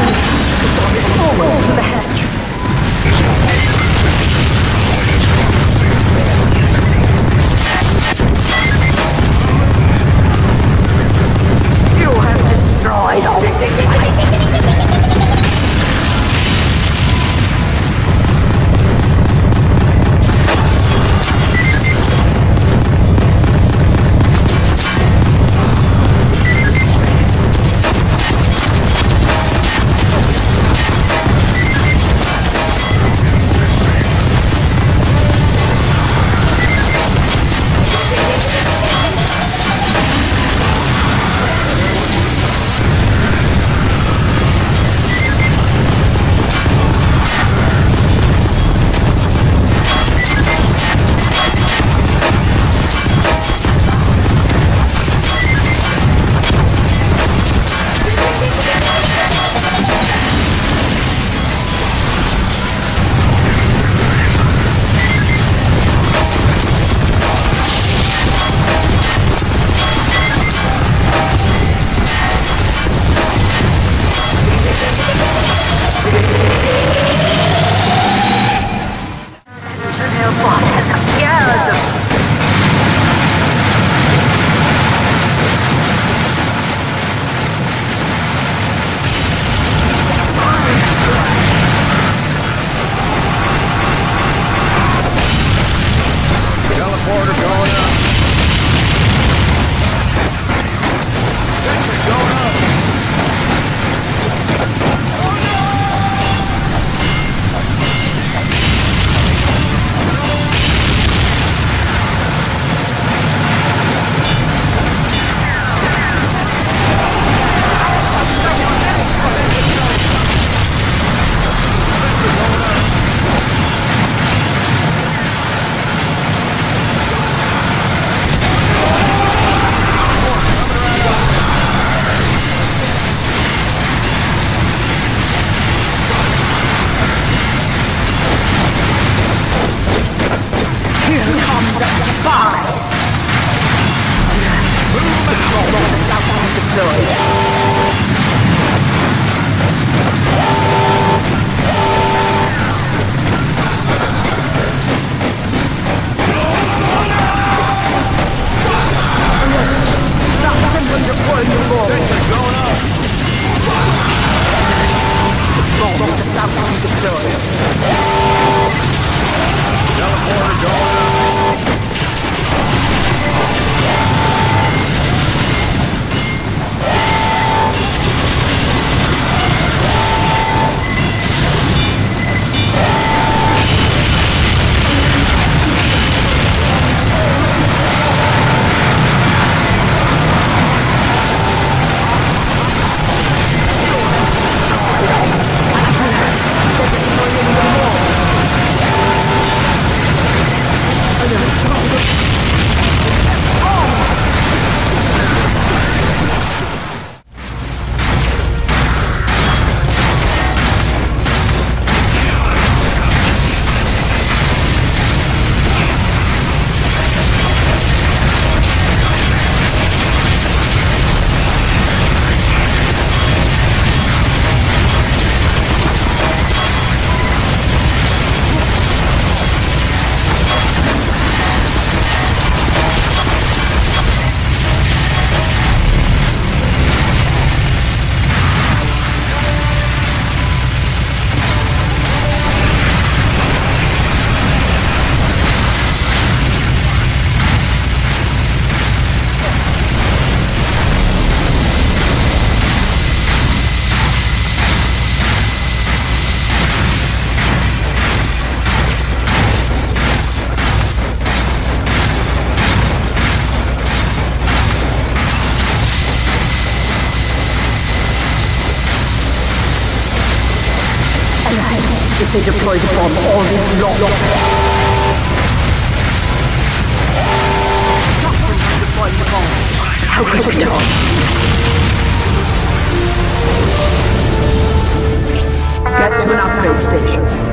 Forward to the hatch. they deployed the bomb all is lost. deployed the bomb. How could we talk? Get to an upgrade station.